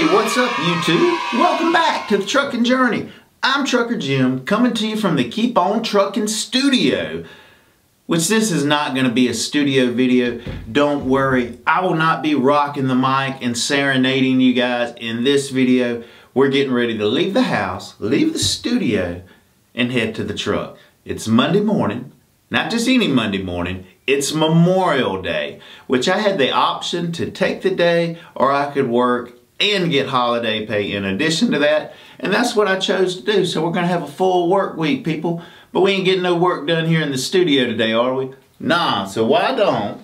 Hey, what's up YouTube? Welcome back to the Trucking Journey. I'm Trucker Jim, coming to you from the Keep On Trucking studio. Which this is not going to be a studio video. Don't worry, I will not be rocking the mic and serenading you guys in this video. We're getting ready to leave the house, leave the studio, and head to the truck. It's Monday morning, not just any Monday morning, it's Memorial Day, which I had the option to take the day or I could work and get holiday pay in addition to that. And that's what I chose to do. So we're going to have a full work week, people. But we ain't getting no work done here in the studio today, are we? Nah, so why don't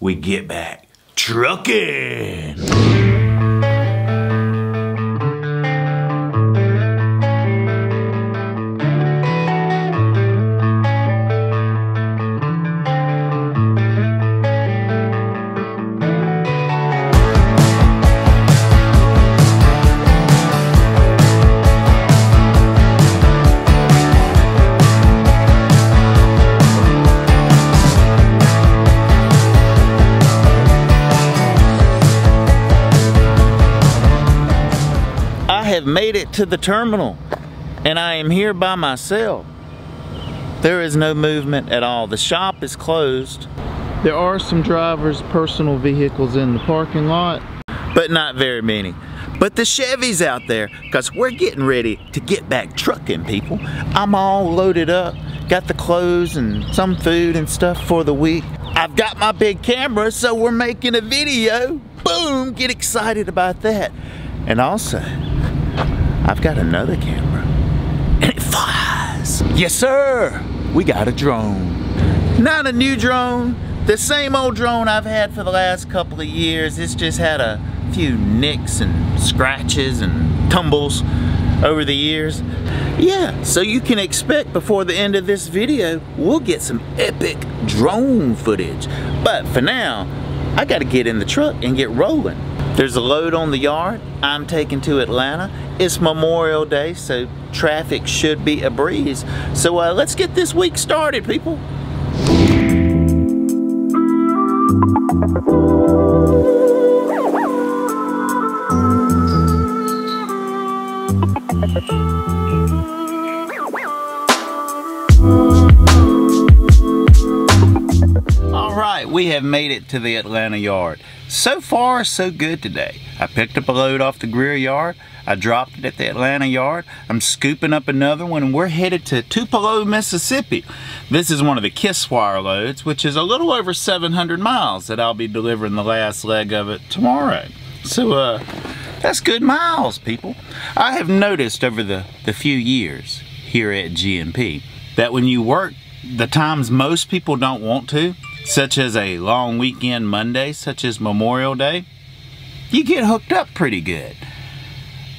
we get back trucking? Have made it to the terminal and I am here by myself. There is no movement at all. The shop is closed. There are some drivers' personal vehicles in the parking lot, but not very many. But the Chevy's out there, because we're getting ready to get back trucking, people. I'm all loaded up, got the clothes and some food and stuff for the week. I've got my big camera, so we're making a video. Boom, get excited about that. And also, I've got another camera and it flies. Yes, sir. We got a drone. Not a new drone, the same old drone I've had for the last couple of years. It's just had a few nicks and scratches and tumbles over the years. Yeah, so you can expect before the end of this video, we'll get some epic drone footage. But for now, I gotta get in the truck and get rolling. There's a load on the yard I'm taking to Atlanta. It's Memorial Day, so traffic should be a breeze. So uh, let's get this week started, people. we have made it to the Atlanta yard. So far, so good today. I picked up a load off the Greer yard. I dropped it at the Atlanta yard. I'm scooping up another one and we're headed to Tupelo, Mississippi. This is one of the Kiswire loads, which is a little over 700 miles that I'll be delivering the last leg of it tomorrow. So, uh, that's good miles, people. I have noticed over the, the few years here at G&P that when you work the times most people don't want to, such as a long weekend Monday, such as Memorial Day, you get hooked up pretty good.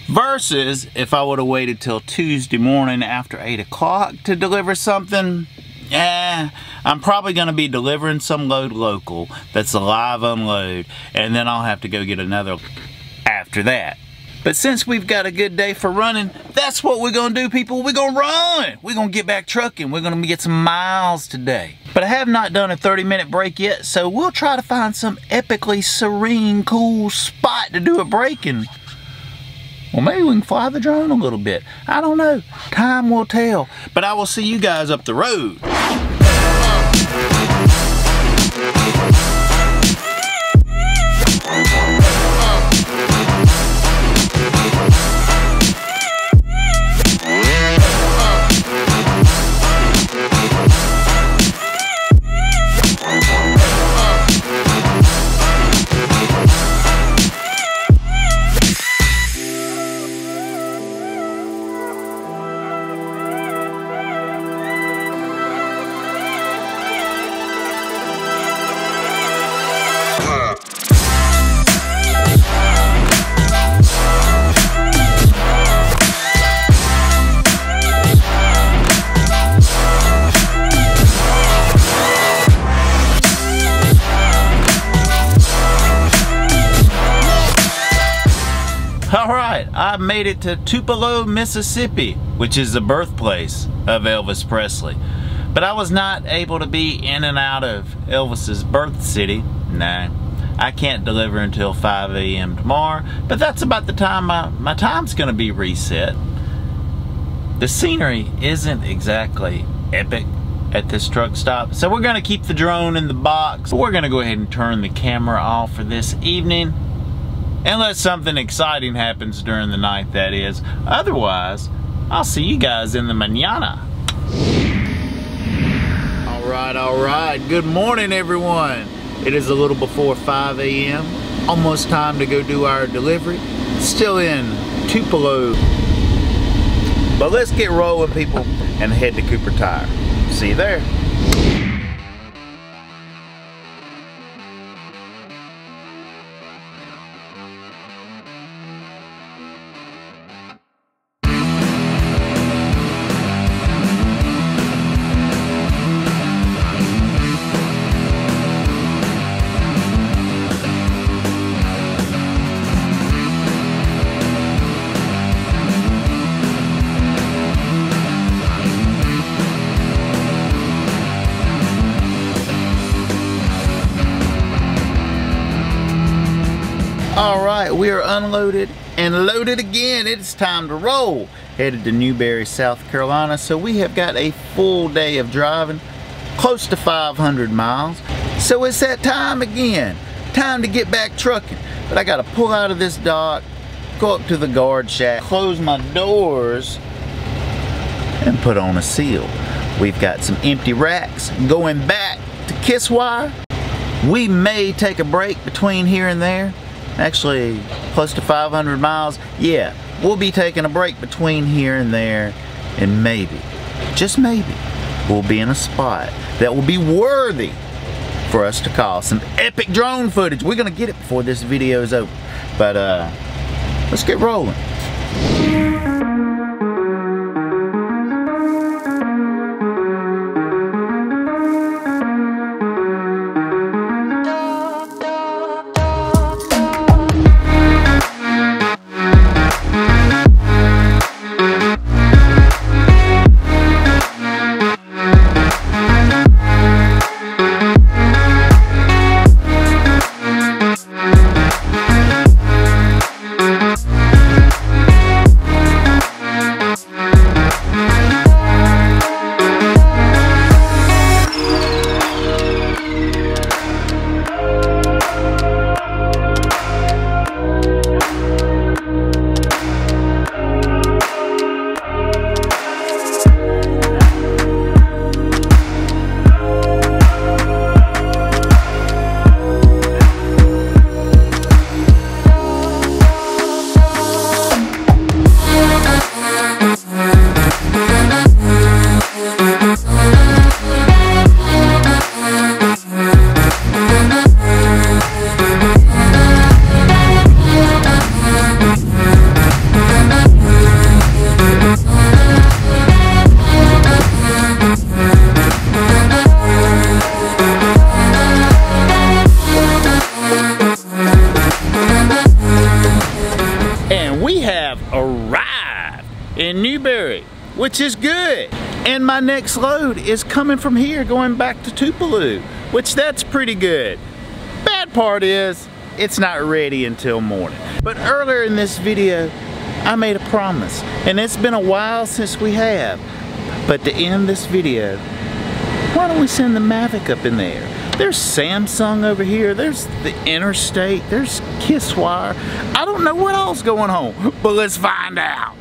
Versus if I would have waited till Tuesday morning after 8 o'clock to deliver something, eh, I'm probably going to be delivering some load local that's a live unload, and then I'll have to go get another after that. But since we've got a good day for running, that's what we're gonna do, people. We're gonna run. We're gonna get back trucking. We're gonna get some miles today. But I have not done a 30 minute break yet, so we'll try to find some epically serene, cool spot to do a break in. Well, maybe we can fly the drone a little bit. I don't know. Time will tell. But I will see you guys up the road. I made it to Tupelo, Mississippi, which is the birthplace of Elvis Presley. But I was not able to be in and out of Elvis's birth city. No. I can't deliver until 5 a.m. tomorrow, but that's about the time my, my time's gonna be reset. The scenery isn't exactly epic at this truck stop, so we're gonna keep the drone in the box. We're gonna go ahead and turn the camera off for this evening, unless something exciting happens during the night, that is. Otherwise, I'll see you guys in the manana. All right, all right. Good morning, everyone. It is a little before 5 a.m. Almost time to go do our delivery. Still in Tupelo. But let's get rolling, people, and head to Cooper Tire. See you there. All right, we are unloaded and loaded again. It's time to roll. Headed to Newberry, South Carolina. So we have got a full day of driving, close to 500 miles. So it's that time again. Time to get back trucking. But I gotta pull out of this dock, go up to the guard shack, close my doors, and put on a seal. We've got some empty racks going back to Kiswire. We may take a break between here and there actually close to 500 miles. Yeah, we'll be taking a break between here and there and maybe, just maybe, we'll be in a spot that will be worthy for us to call some epic drone footage. We're gonna get it before this video is over. But uh, let's get rolling. Which is good. And my next load is coming from here going back to Tupelo, which that's pretty good. Bad part is, it's not ready until morning. But earlier in this video, I made a promise, and it's been a while since we have. But to end this video, why don't we send the Mavic up in there? There's Samsung over here, there's the Interstate, there's Kiswire. I don't know what else going on, but let's find out.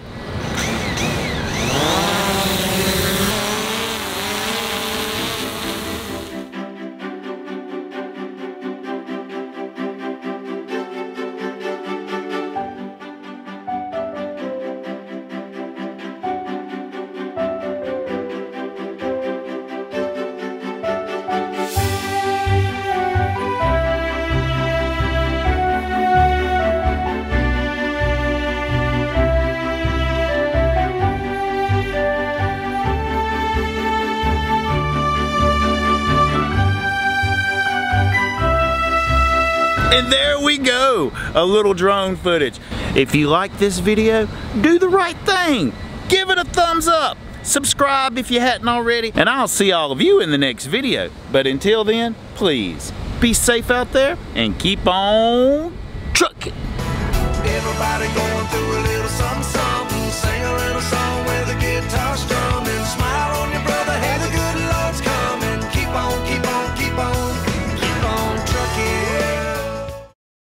And there we go, a little drone footage. If you like this video, do the right thing. Give it a thumbs up. Subscribe if you hadn't already. And I'll see all of you in the next video. But until then, please, be safe out there and keep on trucking.